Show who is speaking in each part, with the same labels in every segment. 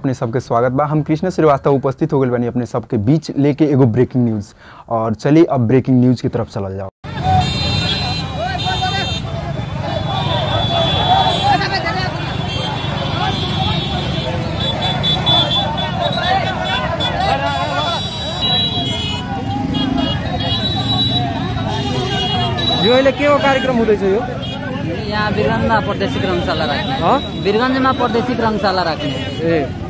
Speaker 1: अपने सबके स्वागत। बा हम कृष्ण श्रीवास्तव उपस्थित हो गए बानी अपने सबके बीच लेके एगो ब्रेकिंग न्यूज़ और चलिए अब ब्रेकिंग न्यूज़ की तरफ़ चलल जाओ
Speaker 2: यो के कार्यक्रम यो?
Speaker 3: यहाँ वीरगन्जमा प्रदेशिक रङशाला राख्ने।
Speaker 2: हँ?
Speaker 3: वीरगन्जमा प्रदेशिक रङशाला राख्ने।
Speaker 2: ए।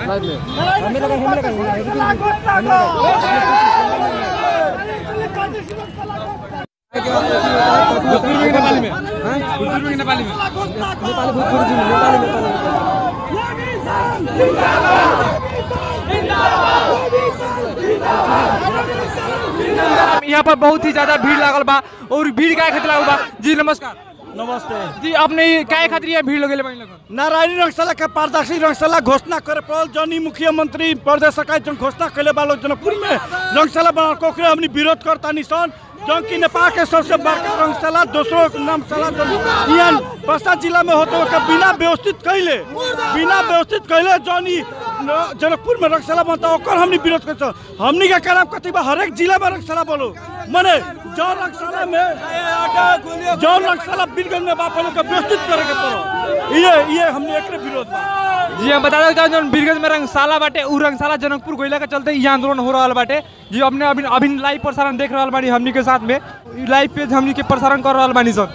Speaker 2: नेपाली यहाँ पर बहुत ही ज़्यादा भीड़ लागल बा और भीड़ गाय खातिर लागल बा जी, नमस्कार।
Speaker 4: नमस्ते।
Speaker 2: जी अपने ये काय खातिर यहाँ भीड़ लगेले बानी लगन
Speaker 4: नारायणी रंगशाला के पारदर्शी रंगशाला घोषणा करे पड़ल जनी मुख्यमंत्री प्रदेश सरकार जन घोषणा कैले बा जनकपुर में। रंगशाला बना कोकरे हमनी विरोध करता निशान जौन की नेपाल के सबसे बड़का रंगशाला दोसरो नामशाला जन यहाँ जिला में होते हुए बिना व्यवस्थित कैले बिना व्यवस्थित कैले जौन जनकपुर में रंगशाला बनता हमनी विरोध करते। हमनी के कति बा हरेक जिला में रंगशाला बोलो में जौन रंगशाला बिलगंज में बाप लोग के व्यवस्थित करे के पड़ो। ये ये हमने एकरे विरोध बा
Speaker 2: जी, हम बता दें जन बीरगंज में रंगशाला बाटे, उ रंगशाला जनकपुर गोइला के चलते ये आंदोलन हो रहा बाटे। जी अपने अभी अभी लाइव प्रसारण देख रहा बानी हमनी के साथ में। लाइव पेज हमनी के प्रसारण कर रहा बानी सब